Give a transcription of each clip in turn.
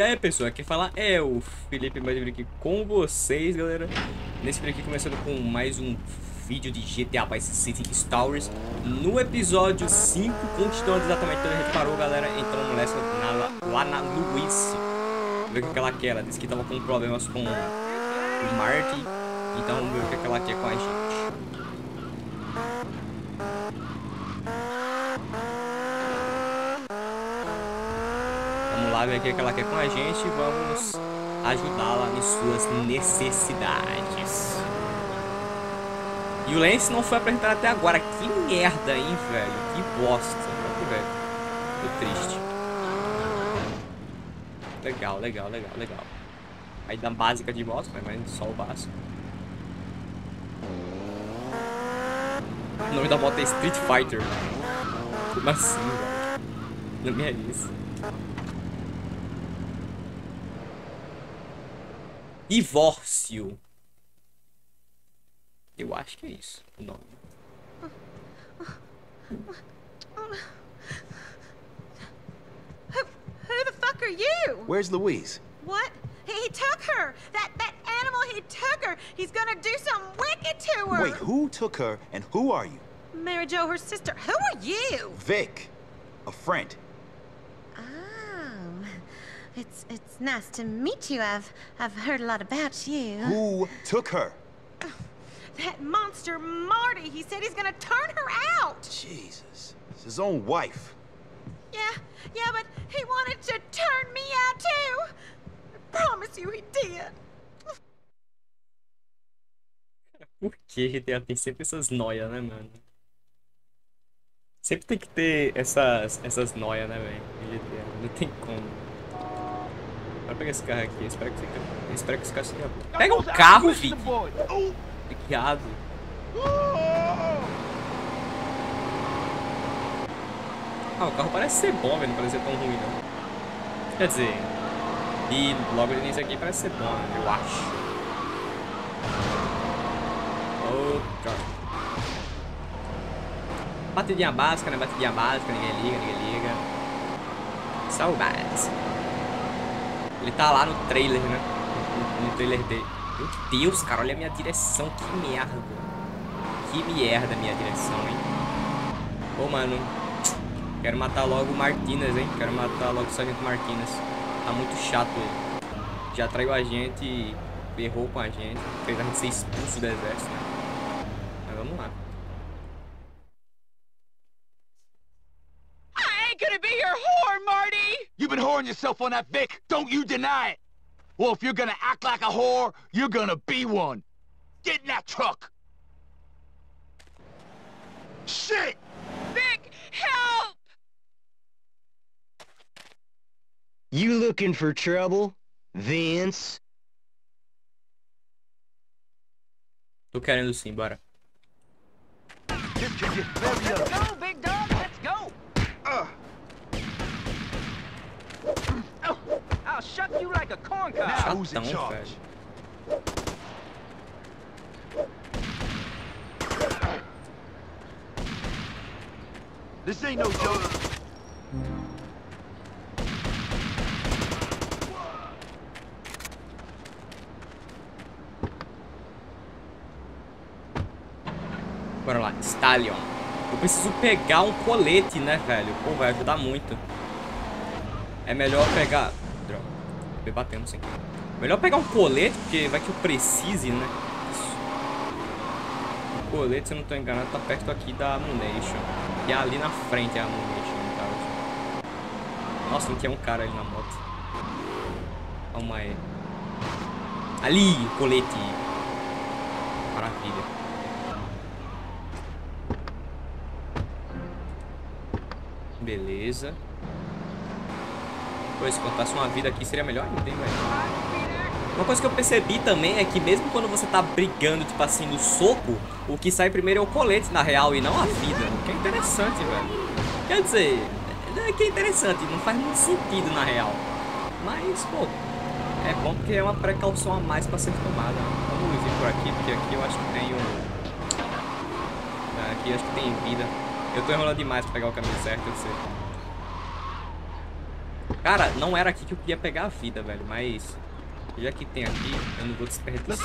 E aí pessoal, quem fala é o Felipe mais aqui com vocês galera. Nesse vídeo aqui começando com mais um vídeo de GTA Vice City Stories. No episódio 5, continuando exatamente onde a gente parou galera Então nessa, na, lá na Vamos ver o que ela quer, ela disse que tava com problemas com o Marty Então ver o que ela quer com a gente lá, ver o que ela quer com a gente e vamos ajudá-la em suas necessidades. E o Lance não foi apresentado até agora. Que merda, hein, velho? Que bosta. Velho. Tô triste. Legal, legal, legal, legal. Aí da básica de moto, mas só o básico. O nome da moto é Street Fighter. Como assim, velho? Não é isso. Divórcio. Eu acho que é isso o nome. Who, who the fuck are you? Where's Louise? What? He, he took her. That that animal, he took her. He's gonna do something wicked to her. Wait, who took her and who are you? Mary Jo, her sister. Who are you? Vic, a friend. It's it's nice to meet you. I've I've heard a lot about you. Who took her? That monster Marty. He said he's gonna turn her out. Jesus, it's his own wife. Yeah, yeah, but he wanted to turn me out too. I promise you he did. Por que GTA tem sempre essas noias, né, mano? Sempre tem que ter essas, essas noias, né, velho? Não tem como. Vai pegar esse carro aqui. Espero que, você... Espero que esse carro seja... Pega um carro, Vic! Piqueado. Ah, o carro parece ser bom, velho. Não parece ser tão ruim, não. Quer dizer... E logo no início aqui parece ser bom, né? eu acho. Oh, God. Batidinha básica, né? Batidinha básica, ninguém liga, ninguém liga. Saudades. Ele tá lá no trailer, né? No, no trailer dele. Meu Deus, cara, olha a minha direção. Que merda. Que merda a minha direção, hein? Pô, mano. Quero matar logo o Martinez, hein? Quero matar logo o Sargento Martinez. Tá muito chato ele. Já traiu a gente e errou com a gente. Fez a gente ser expulso do exército, né? Yourself on that Vic. Don't you deny it. Well, if you're gonna act like a whore, you're gonna be one. Get in that truck. Shit! Vic, help! You looking for trouble, Vince? Tô querendo sim, bora. In charge? This ain't no joke. Bora lá, Stallion. Eu preciso pegar um colete, né, velho? Pô, vai ajudar muito. É melhor pegar... Batendo sem. Melhor pegar um colete, porque vai que eu precise, né? O colete, se eu não tô enganado, tá perto aqui da Ammunition. E é ali na frente é a Ammunition, no caso. Nossa, não tinha um cara ali na moto. Calma aí. Ali, colete. Maravilha. Beleza. Pô, se contasse uma vida aqui seria melhor ainda, hein, velho? Uma coisa que eu percebi também é que mesmo quando você tá brigando, tipo assim, no soco, o que sai primeiro é o colete, na real, e não a vida. O que é interessante, velho. Quer dizer, é que é interessante, não faz muito sentido, na real. Mas, pô, é bom porque é uma precaução a mais pra ser tomada. Vamos vir por aqui, porque aqui eu acho que tem um... Aqui eu acho que tem vida. Eu tô enrolando demais pra pegar o caminho certo, eu sei. Cara, não era aqui que eu queria pegar a vida, velho, mas... Já que tem aqui, eu não vou desperdiçar.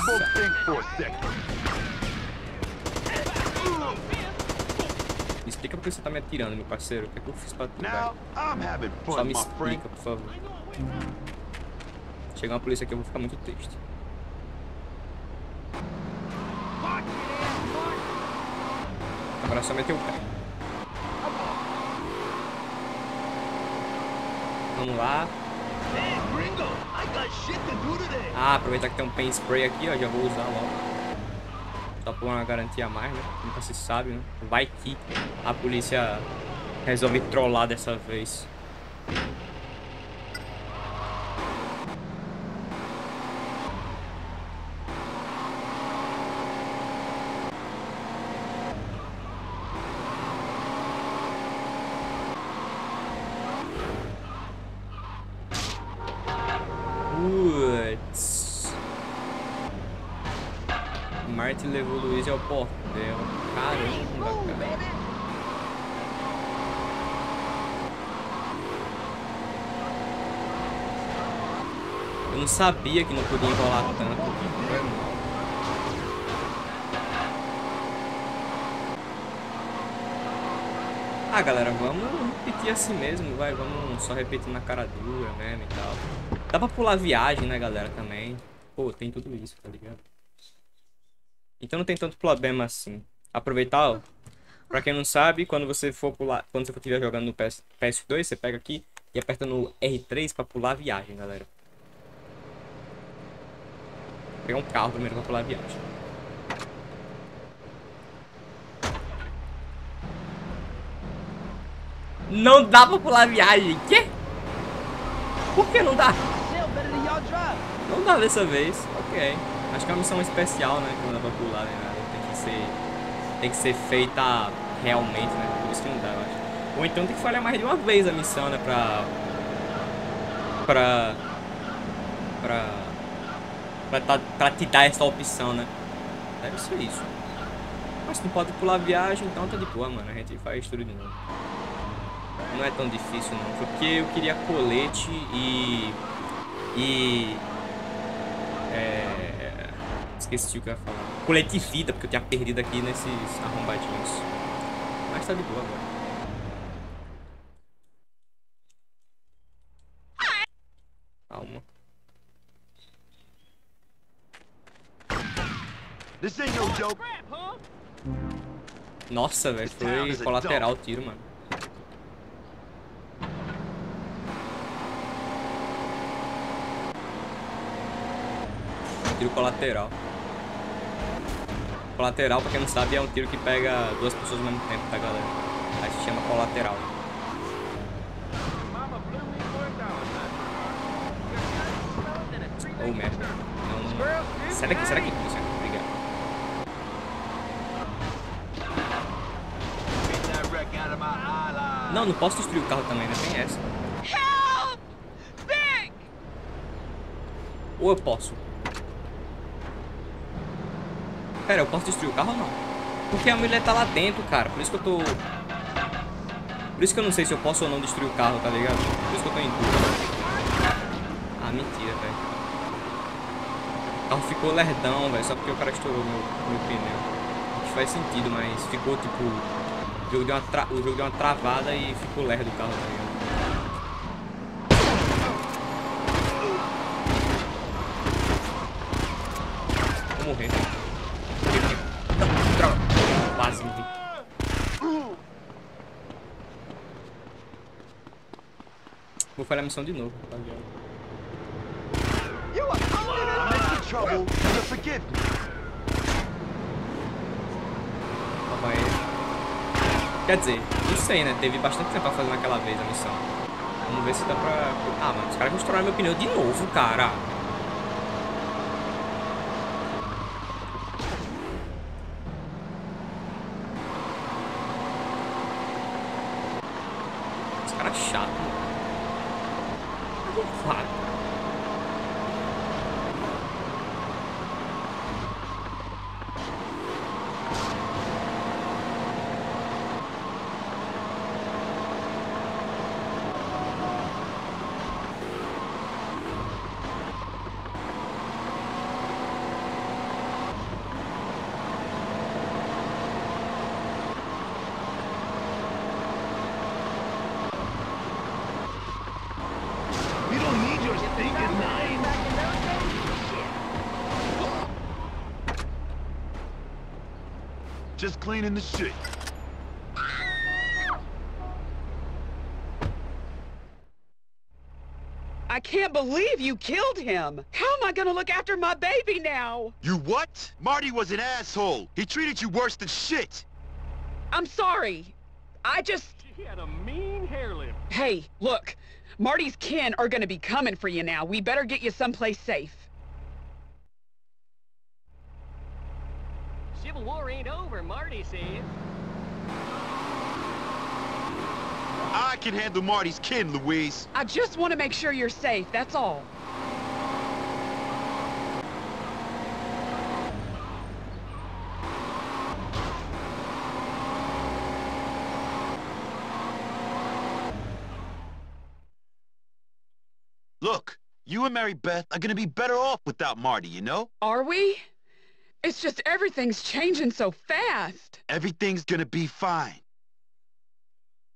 Me explica por que você tá me atirando, meu parceiro. O que é que eu fiz pra having Só me explica, por favor. Chegar uma polícia aqui, eu vou ficar muito triste. Agora é só meter o pé. Vamos lá. Hey, gringo, I got shit to do today. Ah, aproveitar que tem um paint spray aqui, ó, já vou usar logo. Só por uma garantia a mais, né? Nunca se sabe, né? Vai que a polícia resolve trollar dessa vez. Putz. Martin levou o Luiz ao portel. Caramba, cara. Eu não sabia que não podia enrolar tanto. Ah, galera, vamos repetir assim mesmo, vai, vamos só repetir na cara dura mesmo e tal. Dá pra pular viagem, né, galera, também. Pô, tem tudo isso, tá ligado? Então não tem tanto problema assim. Aproveitar, ó. Pra quem não sabe, quando você for pular, quando você estiver jogando no PS, PS2, você pega aqui e aperta no R3 pra pular viagem, galera. Pegar um carro primeiro pra pular a viagem. Não dá pra pular a viagem. Quê? Por que não dá? Não dá dessa vez. Ok. Acho que é uma missão especial, né? Que não dá pra pular, né? Tem que ser. Tem que ser feita realmente, né? Por isso que não dá, eu acho. Ou então tem que falhar mais de uma vez a missão, né? Pra. Pra. Pra. Pra, tá- pra te dar essa opção, né? Deve ser isso. Mas não pode pular viagem, então tá de boa, mano. A gente faz tudo de novo. Não é tão difícil não, porque eu queria colete e. E. É. Esqueci o que eu ia falar. Colete e vida, porque eu tinha perdido aqui nesses arrombadinhos. Mas tá de boa agora. Calma. This ain't no joke. Nossa, velho, foi colateral o tiro, mano. Tiro colateral. Colateral, pra quem não sabe, é um tiro que pega duas pessoas ao mesmo tempo, tá, galera? Aí se chama colateral. Oh, merda. Não, não. Sai daqui, sai daqui, polícia. Não, não posso destruir o carro também, né? Tem essa. Help! Vic! Ou eu posso? Pera, eu posso destruir o carro ou não? Porque a mulher tá lá dentro, cara. Por isso que eu tô... Por isso que eu não sei se eu posso ou não destruir o carro, tá ligado? Por isso que eu tô em dúvida. Ah, mentira, velho. O carro ficou lerdão, velho. Só porque o cara estourou meu, meu pneu. Acho que faz sentido, mas ficou tipo... O jogo, deu uma tra... o jogo deu uma travada e ficou lerdo o carro, tá? Vou morrer. Vou falhar a missão de novo, rapaziada. You are trouble. Forgive me. Calma aí. Quer dizer, não sei, né? Teve bastante tempo pra fazer naquela vez a missão. Vamos ver se dá pra... Ah, mano, os caras estouraram meu pneu de novo, cara. Just cleaning the shit. I can't believe you killed him. How am I gonna look after my baby now? You what? Marty was an asshole. He treated you worse than shit. I'm sorry. I just... She had a mean hair lip. Hey, look. Marty's kin are gonna be coming for you now. We better get you someplace safe. Civil War ain't over, Marty says. I can handle Marty's kin, Louise. I just want to make sure you're safe, that's all. Look, you and Mary Beth are gonna be better off without Marty, you know? Are we? It's just everything's changing so fast. Everything's gonna be fine.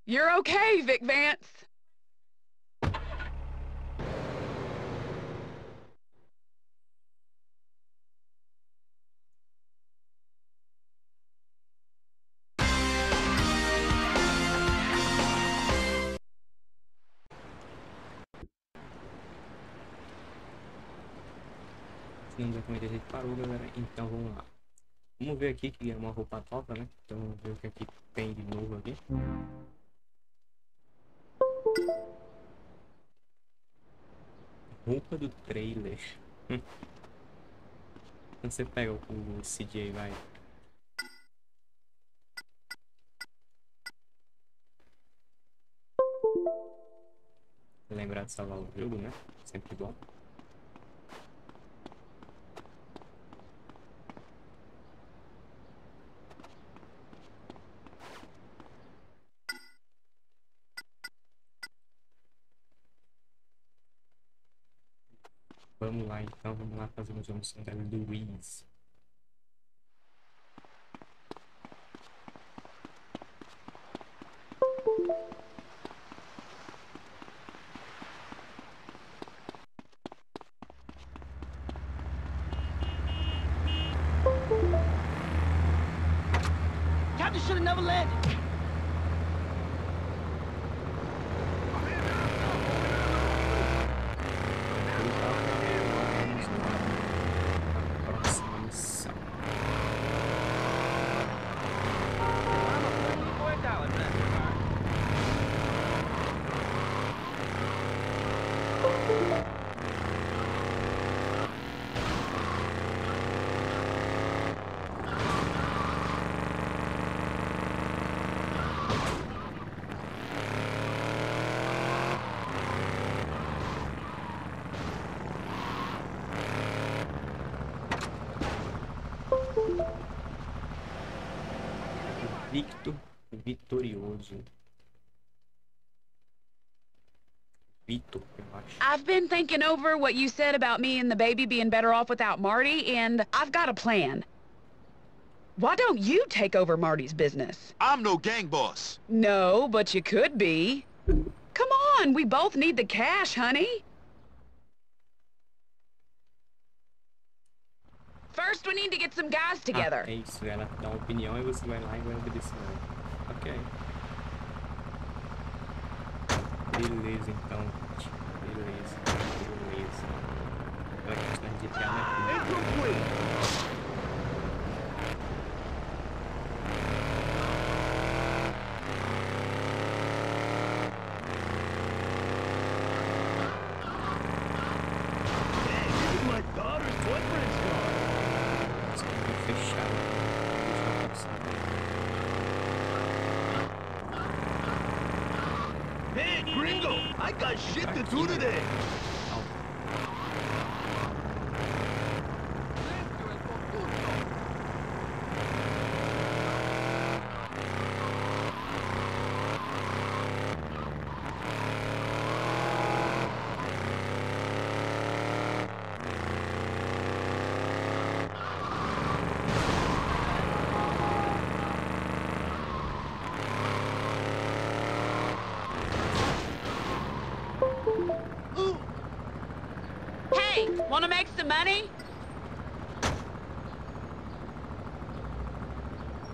You're okay, Vic Vance. Comentei, a gente parou, galera. Então vamos lá. Vamos ver aqui que é uma roupa nova, né? Então vamos ver o que aqui tem de novo aqui. Roupa do trailer. Você pega o CJ, vai. Lembrar de salvar o jogo, né? Sempre bom. Vamos lá então, vamos lá fazer uma missão da Luiz. Victor Vitorioso. Vitor, eu acho. I've been thinking over what you said about me and the baby being better off without Marty, and I've got a plan. Why don't you take over Marty's business? I'm no gang boss. No, but you could be. Come on, we both need the cash, honey. First, we need to get some guys together. Ah, é isso, ela dá uma opinião e você vai lá e vai obedecer ela. Ok. Beleza, então. gente. Beleza, beleza. Agora que a gente tá de GTA, né? My daughter's boyfriend's car. Isso aqui é fechado. Deixa eu passar. Gringo! I got shit to do today. Hey, wanna make some money?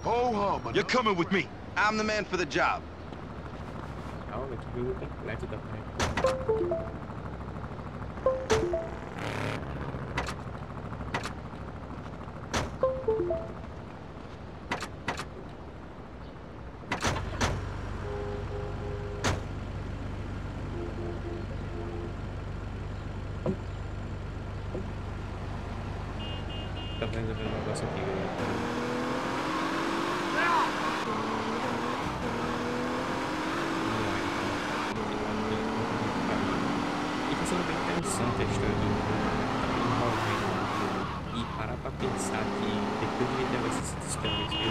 Ho hum. You're coming with me. I'm the man for the job. Calma, que jogo completo da Prime. Tá E bem interessante a história do. E parar pra pensar que depois de que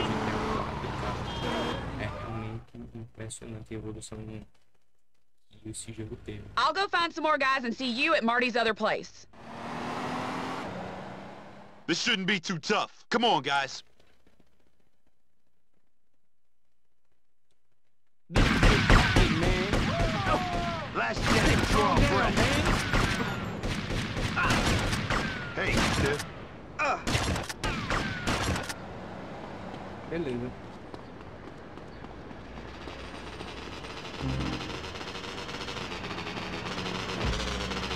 é realmente impressionante a evolução que esse jogo teve. I'll go find some more guys and see you at Marty's other place. This shouldn't be too tough. Come on, guys. Last chance to draw breath. Hey, Tiff. Beleza.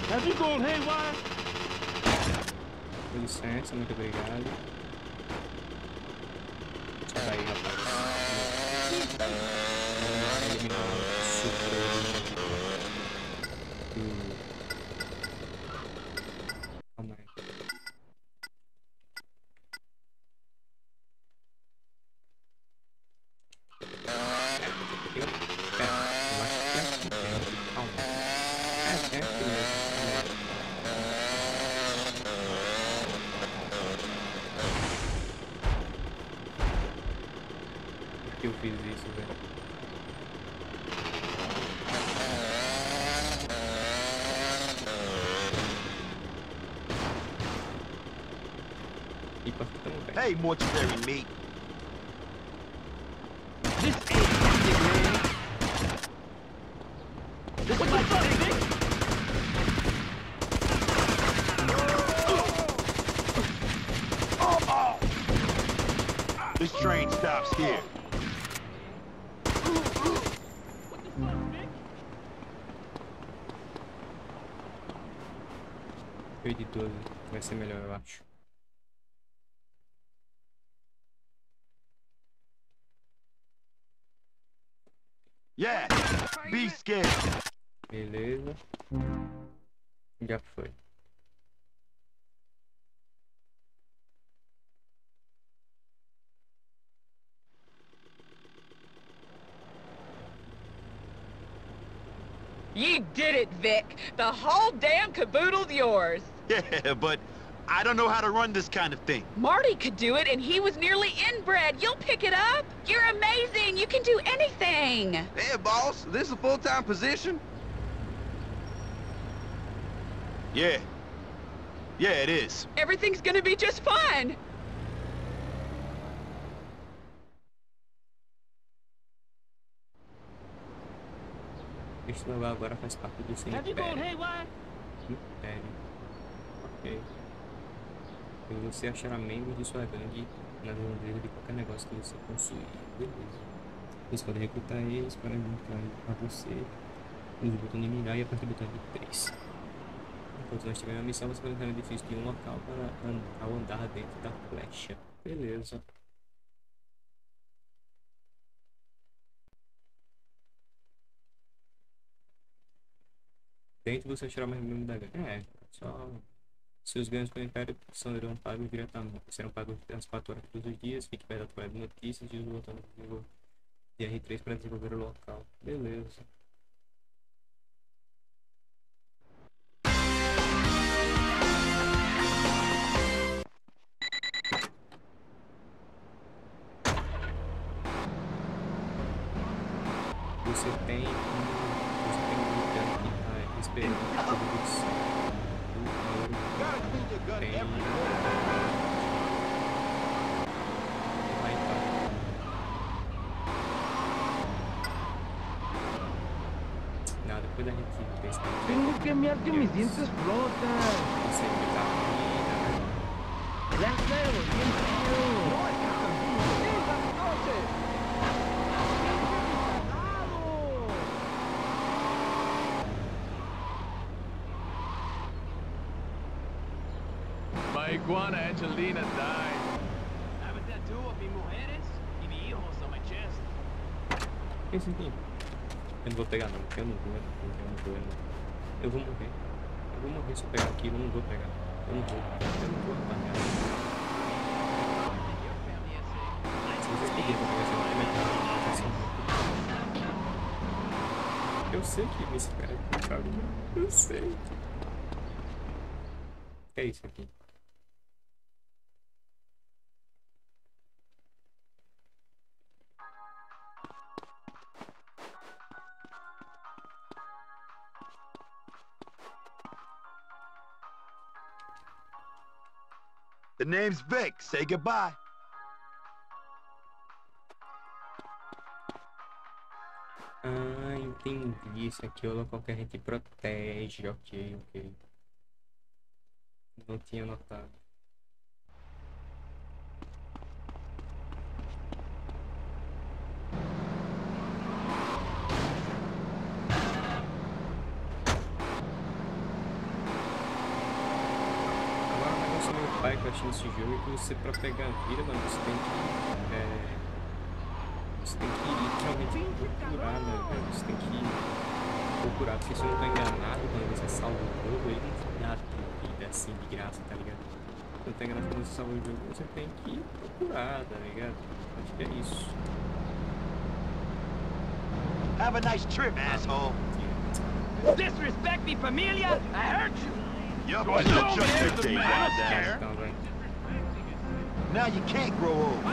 Have you gone haywire? Licença, muito obrigado. Daí, rapaz. Eliminar o do- mortuary meat. This ain't hectic, man. This is like big. This train stops here. O editor vai ser melhor, eu acho. Yeah, be scared. Beleza. Já foi. You did it, Vic. The whole damn caboodle's yours. Yeah, but I don't know how to run this kind of thing. Marty could do it, and he was nearly inbred. You'll pick it up. You're amazing. You can do anything. Hey, boss, this is a full-time position? Yeah. Yeah, it is. Everything's gonna be just fine. Este agora faz parte do Have you gone cemitério. haywire? Cemitério. Ok. E você achará membros de sua gangue na redondeza de qualquer negócio que você possuir. Beleza. Você pode recrutar eles para juntar a você. Use o botão de mirar e aperta o botão de 3. Enquanto nós tivermos a missão, você pode entrar no edifício de um local para ao andar dentro da flecha. Beleza. Dentro você achará mais membro da gangue. É, só seus ganhos com o Império serão pagos diretamente. Serão pagos às 4 horas todos os dias. Fique perto da de notícias e use o botão do de R3 para desenvolver o local. Beleza. dientes rotas. Me. Las My iguana Angelina died. I have a tattoo of mi mujeres y mi hijos on my chest. ¿Qué que no que no. Es un mujer. Vou. Eu morrer. Eu se eu pegar aquilo, eu não vou pegar. Eu não vou. Eu não vou, rapaziada. Esse são muito Eu sei que espera, cara. Eu sei. O que é isso aqui? The name's Vic. Say goodbye. Ah, entendi. Isso aqui é o local que a gente protege. Ok, ok. Não tinha notado. Agora o negócio meu pai que eu achei nesse jogo é que você pra pegar a vida, mano, você tem que. É, você tem que literalmente procurar, né, velho? Você tem que procurar, porque se eu não tô enganado, quando você salva o jogo, ele não dá vida assim de graça, tá ligado? Não tô enganado quando você salva o jogo, você tem que procurar, tá ligado? Acho que é isso. Have a nice trip, asshole. Disrespect me, familia! I hurt you! It's ahead, not just your the man. Now you can't grow old.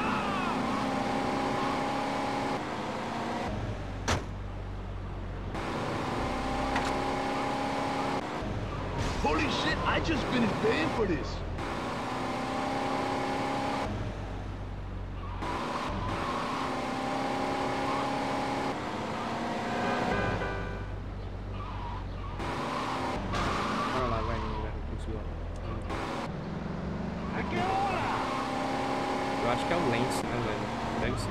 Holy shit, I just finished paying for this. Lá, Eu acho que é o Lance, né, velho? Deve ser.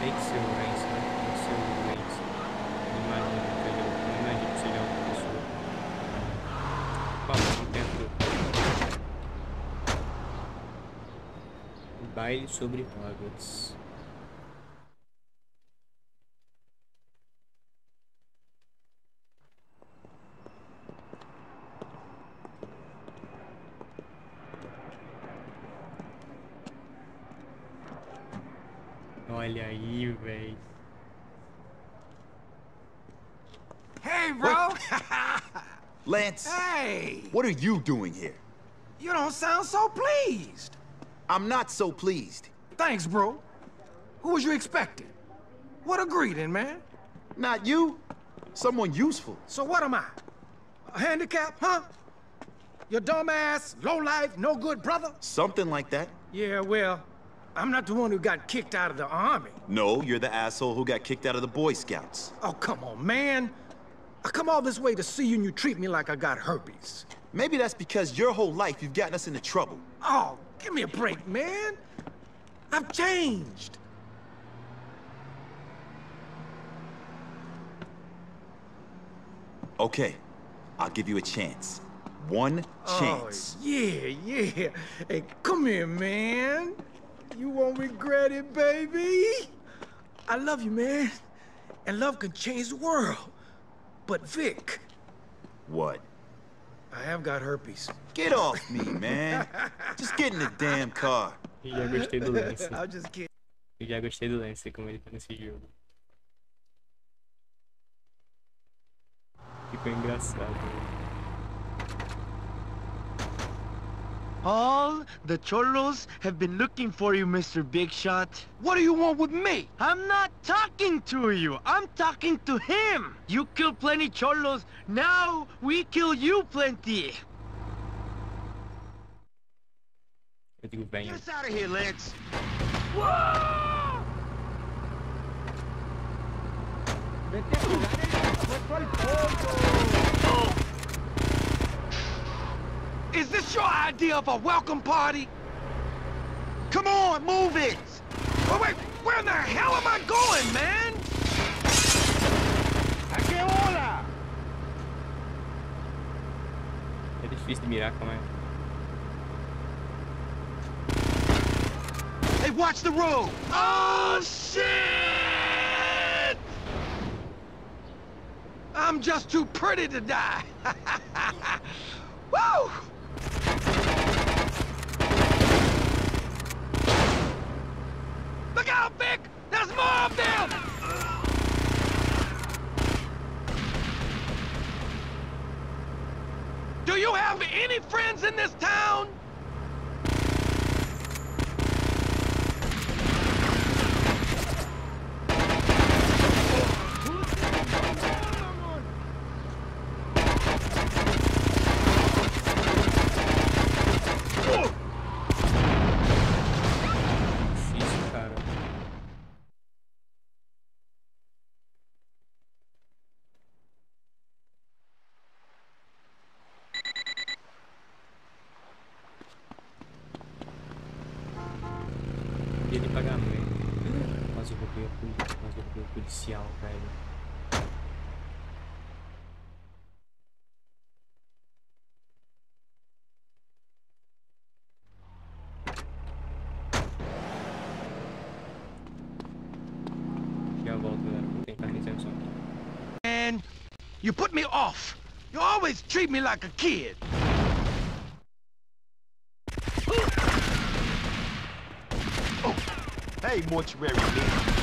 Tem que ser o Lance, né? Tem que ser o Lance. Não imagino que seja, não imagino que seja outra pessoa. Vamos, não tento. Baile sobre Hogwarts. Olha aí, véi. Hey, bro! Lance, hey! what are you doing here? You don't sound so pleased. I'm not so pleased. Thanks, bro. Who was you expecting? What a greeting, man. Not you. Someone useful. So what am I? A handicap, huh? Your dumbass, low-life, no-good brother? Something like that. Yeah, well, I'm not the one who got kicked out of the army. No, you're the asshole who got kicked out of the Boy Scouts. Oh, come on, man. I come all this way to see you and you treat me like I got herpes. Maybe that's because your whole life you've gotten us into trouble. Oh, give me a break, man. I've changed. Okay, I'll give you a chance. One chance. Oh, yeah, yeah. Hey, come here, man. You won't regret it, baby. I love you, man. And love can change the world. But Vic, What? I have got herpes. Get off me, man. Just get in the damn car. E já gostei do Lance. I'm just kidding. Eu já gostei do Lance como ele tá nesse jogo. Ficou engraçado. All the cholos have been looking for you, Mr. Big Shot. What do you want with me? I'm not talking to you. I'm talking to him. You kill plenty cholos. Now we kill you plenty. Eu digo, venha. Get us out of here, Lance. Is this your idea of a welcome party? Come on, move it! Oh, wait, where in the hell am I going, man? ¿A qué hora? É difícil de mirar, calma aí. Hey, watch the road! Oh, shit! I'm just too pretty to die. Woo! Look out, Vic! There's more of them! Do you have any friends in this town? You put me off. You always treat me like a kid. Hey, mortuary man.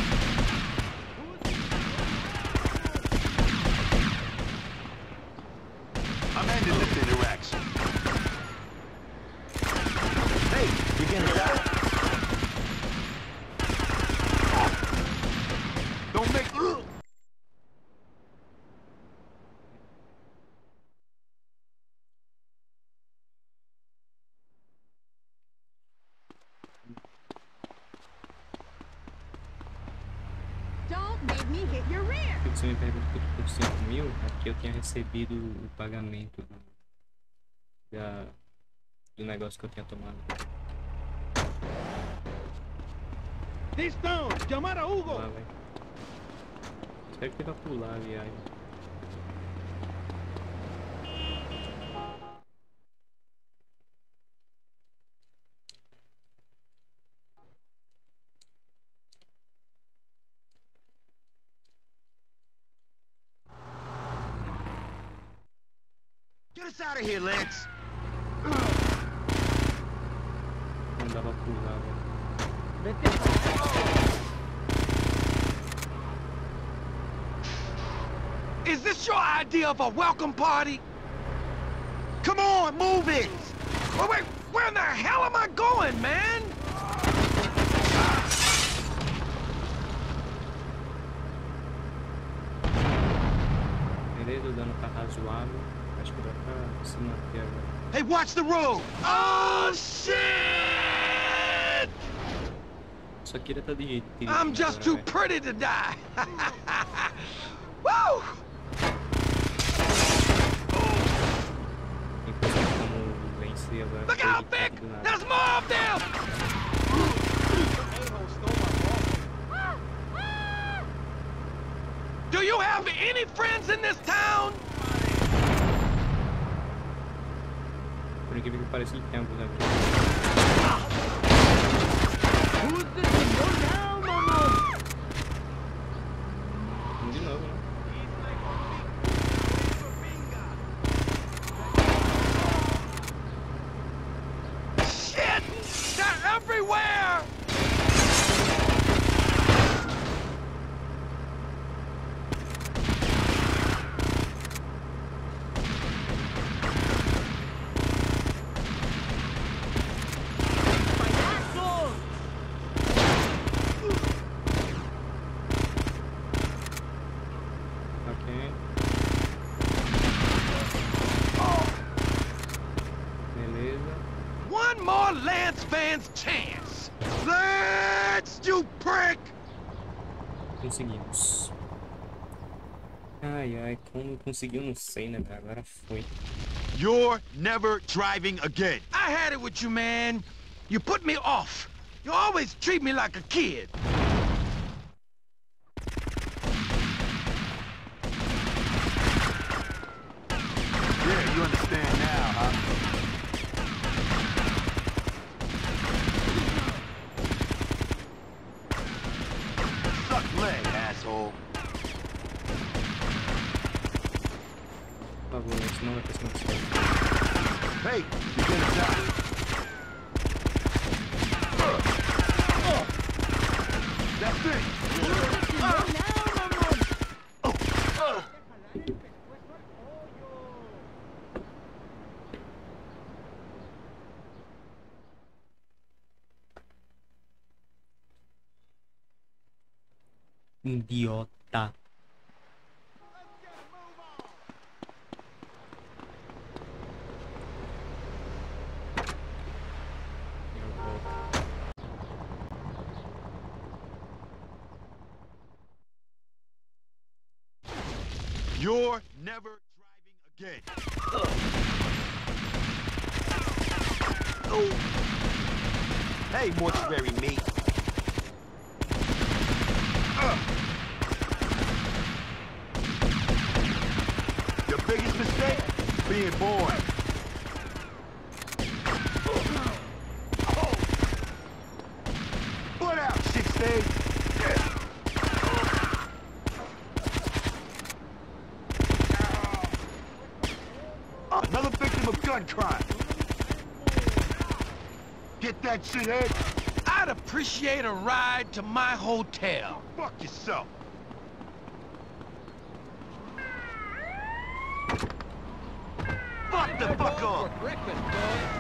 Tinha recebido o pagamento do, da, do negócio que eu tinha tomado. Tristão, llamar a Hugo. Lá, vai. Espero que ele vá pular a viagem. Não dá pra pular, velho. Is this your idea of a welcome party? Come on, move it! Oh, wait, where in the hell am I going, man? Beleza, o dano tá razoável. Acho que dá pra se manter agora. Hey, watch the road! Oh, shit! Só queria estar de. I'm just too pretty to die. Woo! Tem coisa como vencer agora. Look out, Vic! ataque do nada. There's more of them! Do you have any friends in this town? Por incrível que pareça, ele tem alguns amigos. De novo, né? Shit! They're everywhere! Ok. Beleza. One more Lance Vance chance! Lance, you prick! Conseguimos. Ai, ai, como conseguiu, não sei, né? velho? Agora foi. You're never driving again. I had it with you, man. You put me off. You always treat me like a kid. Yeah, you understand now, huh? Suck leg, asshole. голову, снова это смысл. Hey, you're gonna die. Idiota. Biggest mistake? Being born. Foot out, shit stage. Another victim of gun crime. Get that shit, Ed. I'd appreciate a ride to my hotel. Fuck yourself. Fuck the fuck off.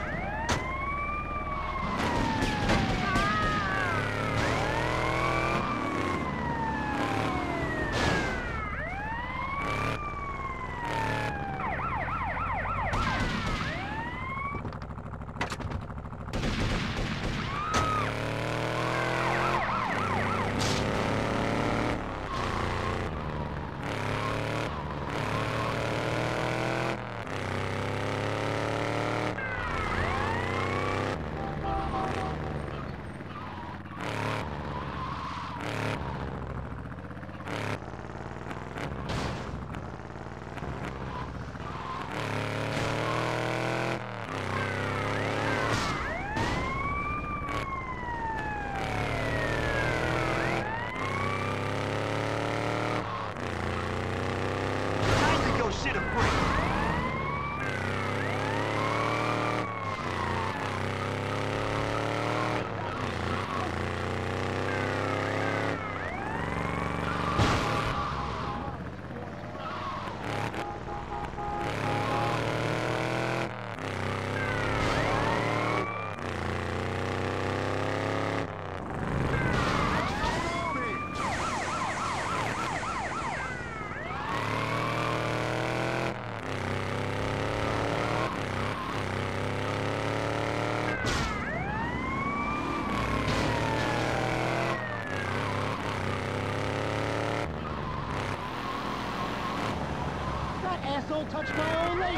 Time to go shit a brick. That asshole touched my old lady.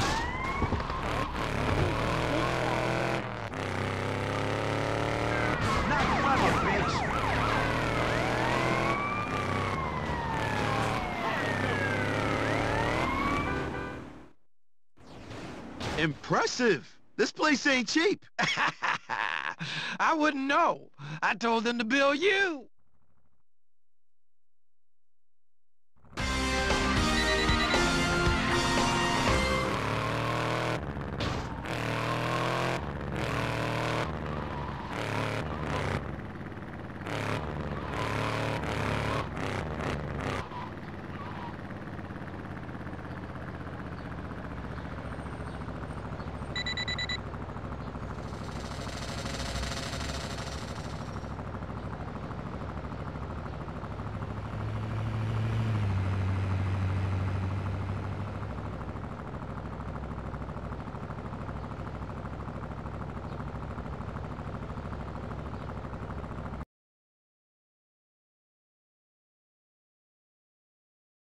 Not funny, bitch. Impressive. This place ain't cheap. I wouldn't know. I told them to bill you.